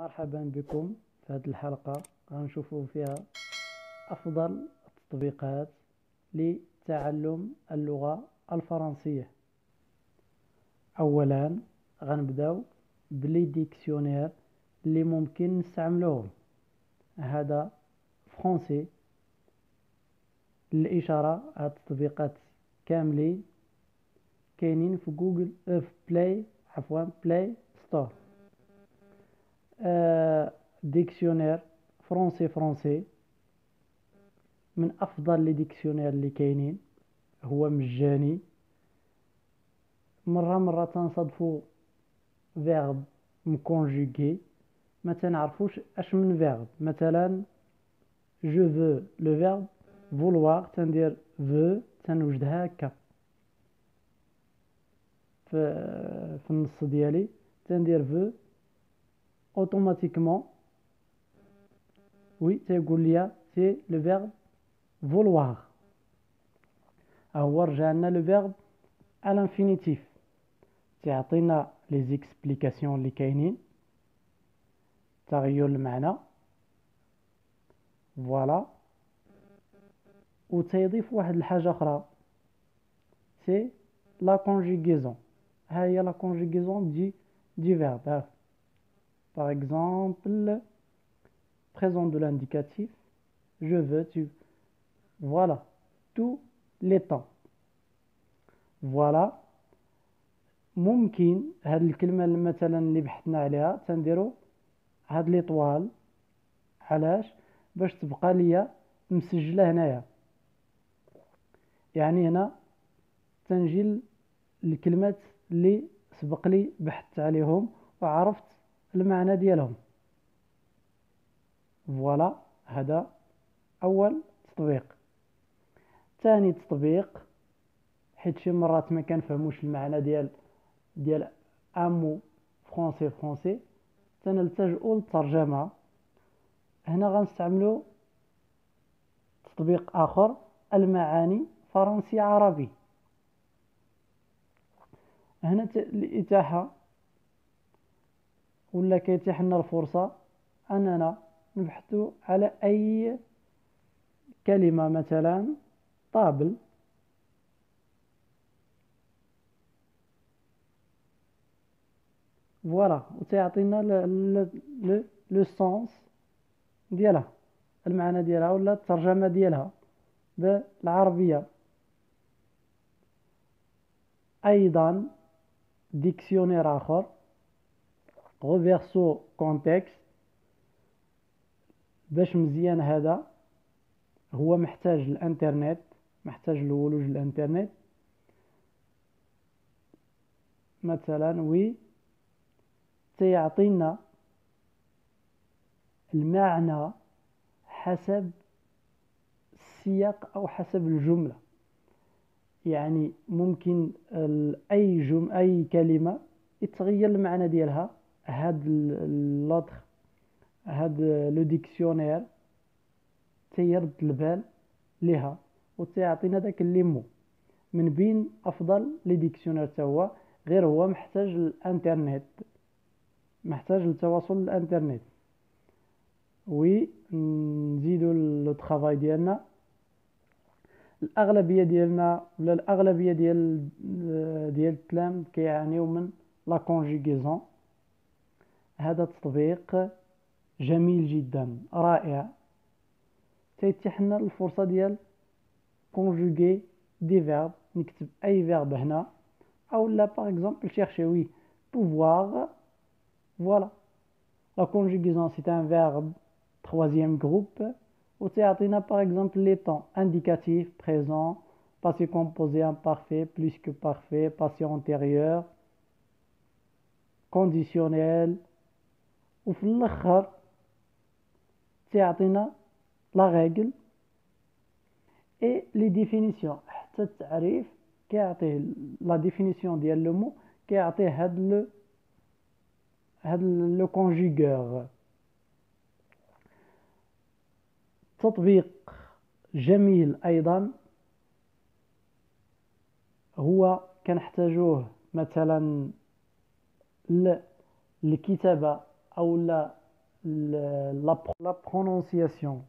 مرحبا بكم في هذه الحلقة. غنشوفوا فيها أفضل التطبيقات لتعلم اللغة الفرنسية. أولا غنبداو ب les dictionnaires اللي ممكن نستعملوهم. هذا français للإشارة هاد التطبيقات كاملين كاينين في جوجل في بلاي عفوا بلاي ستور. Dictionnaire français français من أفضل les dictionnaires اللي كاينين هو مجاني. مرة مرة تنصادفو verbe م conjugué. ما تنعرفوش أش من verbe مثلا je veux le verbe vouloir تندير veux تنوجدها هكا. في النص ديالي تندير veux automatiquement. Oui تيقول لي c'est le verbe vouloir هو رجع لنا le verbe à l'infinitif. تيعطينا les explications اللي كاينين تغير المعنى voilà و تيضيف واحد الحاجة أخرى c'est la conjugaison ها هي la conjugaison des des verbes Par exemple, présent de l'indicatif, je veux, tu. Voilà, tous les temps. Voilà. ممكن هاد الكلمة مثلا اللي بحثنا عليها تنديرو هاد l'étoile علاش باش تبقى ليا مسجلة هنايا يعني هنا تنجي الكلمات اللي سبق لي بحثت عليهم وعرفت المعنى ديالهم. فوالا هذا أول تطبيق. ثاني تطبيق حيت شي مرات ما كنفهموش المعنى ديال ديال أمو Français français. تنلتجئوا للترجمه هنا غنستعملو تطبيق آخر المعاني فرنسي عربي. هنا الإتاحة. ولا كيتيح لنا الفرصة أننا نبحث على أي كلمة مثلا table. voilà وتعطينا le sens ديالها. المعنى ديالها ولا الترجمة ديالها بالعربية. أيضا dictionnaire آخر. Reverso Context باش مزيان هذا هو محتاج الانترنت محتاج لولوج الانترنت مثلا oui تيعطينا المعنى حسب السياق أو حسب الجمله يعني ممكن اي جم اي كلمه يتغير المعنى ديالها هاد l'autre هاد le dictionnaire تيرد البال ليها وتعطينا داك les mots. من بين أفضل les dictionnaires تا هو غير هو محتاج الإنترنت محتاج التواصل الإنترنت. oui نزيدو le travail ديالنا. الأغلبية ديالنا ولا الأغلبية ديال ديال الكلام كيعانيو من la conjugaison هذا التطبيق جميل جدا رائع تيتيح لنا الفرصة ديال كونجوغي دي فيرب نكتب اي فيرب هنا او لا باغ اكزومبل شيرشي وي بوفوار فوالا لا كونجوغيزون سي ان فيرب troisième groupe و تيعطينا باغ اكزومبل لي طون انديكاتيف بريزون passé composé imparfait plus que parfait passé antérieur conditionnel وفي الأخر تيعطينا la règle et les définitions حتى التعريف كيعطيه la définition ديال le mot كيعطيه هاد le هاد le conjugueur. تطبيق جميل أيضا هو كنحتاجوه مثلا للكتابه أو لا la prononciation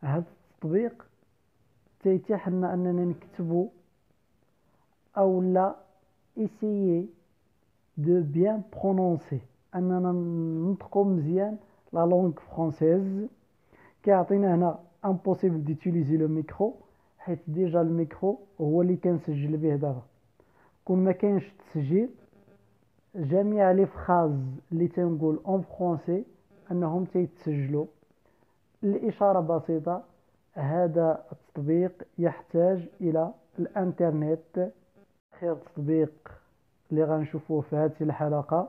هذا التطبيق تيتيح لنا أننا نكتبو أو لا essayer de bien prononcer أننا ننطقو مزيان la langue française كيعطينا هنا impossible d'utiliser le micro حيت déjà ال micro هو اللي كنسجل به دابا. كون ما كاينش التسجيل جميع les phrases اللي تنقول en français انهم تيتسجلوا الإشارة بسيطة هذا التطبيق يحتاج إلى الإنترنت. آخر تطبيق اللي غنشوفوه في هذه الحلقة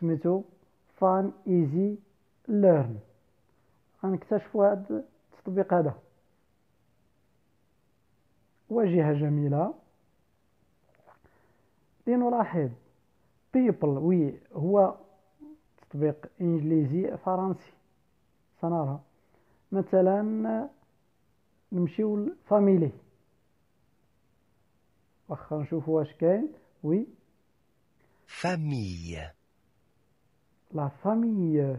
سميتو Fun Easy Learn غنكتشفوا هذا التطبيق هذا. واجهه جميلة. لنلاحظ people oui هو تطبيق إنجليزي فرنسي. سنرى. مثلا نمشيو ل family واخا نشوفو واش كاين. وي famille, لا فامي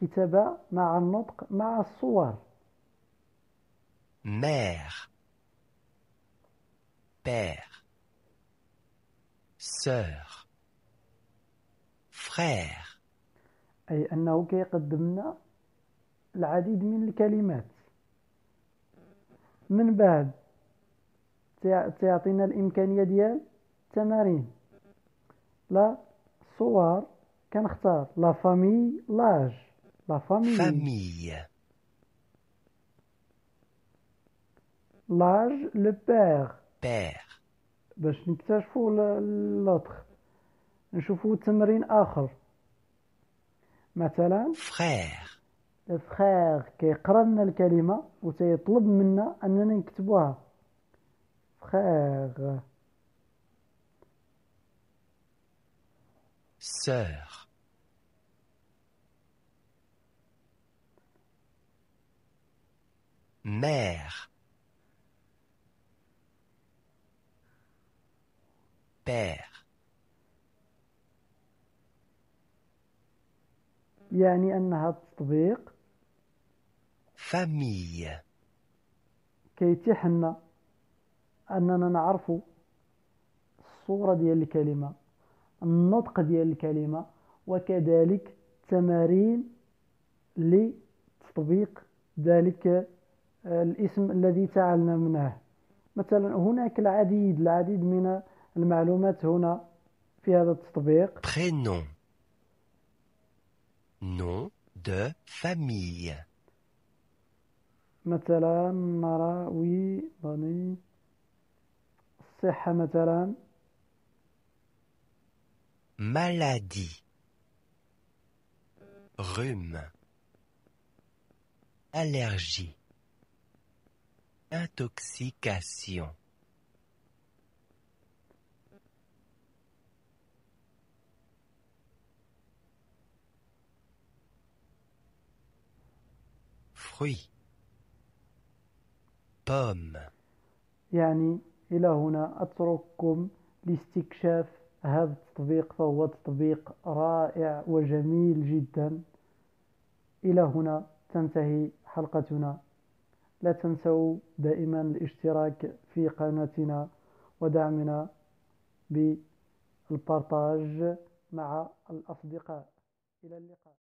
كتابة مع النطق مع الصور. Mère, père, sœur, frère, أي أنه كيقدم لنا العديد من الكلمات. من بعد تيع- تيعطينا الإمكانية ديال التمارين. لا صور كنختار. لا فامي لاج لا فامي famille, لاج لو بير père, باش نكتشفوا ل- لوطخ نشوفوا تمرين آخر. مثلا frère, الفخير كيقرأ لنا الكلمة وتيطلب منا أننا نكتبوها. فخير sœur, mère, père, يعني أن هذا التطبيق. Famille, كيتيح لنا أننا نعرفوا الصورة ديال الكلمة النطق ديال الكلمة وكذلك تمارين لتطبيق ذلك آه، الاسم الذي تعلمناه. مثلا هناك العديد العديد من المعلومات هنا في هذا التطبيق prénom, nom de famille, مثلا نرى وي بني الصحة مثلا maladie, rhume, allergie, intoxication, Fruits, pomme, يعني إلى هنا أترككم لاستكشاف هذا التطبيق فهو تطبيق رائع وجميل جدا. إلى هنا تنتهي حلقتنا. لا تنسوا دائما الاشتراك في قناتنا ودعمنا بالبارتاج مع الأصدقاء. إلى اللقاء.